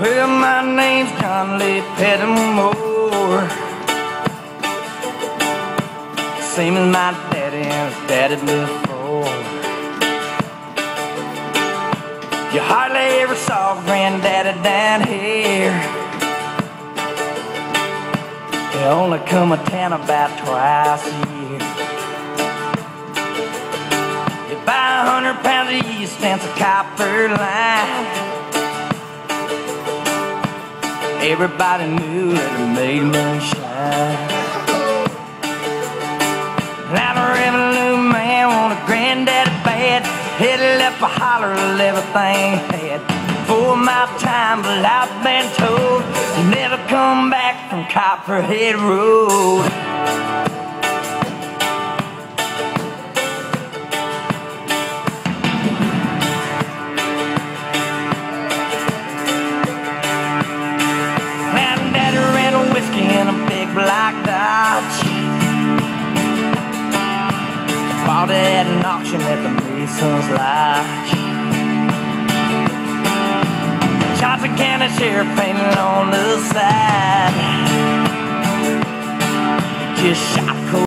my name's John Lee Pettimore. Same as my daddy and daddy before. You hardly ever saw granddaddy down here. They only come a town about twice a year. You buy a hundred pounds of yeast and a copper line. Everybody knew that it made moonshine. Now the revenue man want a granddaddy bad. Headed up a holler of everything had. For my time, but I've been told you never come back from Copperhead Road. Black Dodge. Bought at an auction at the Mason's Lodge. Johnson County Sheriff painted on the side. Just shot cold.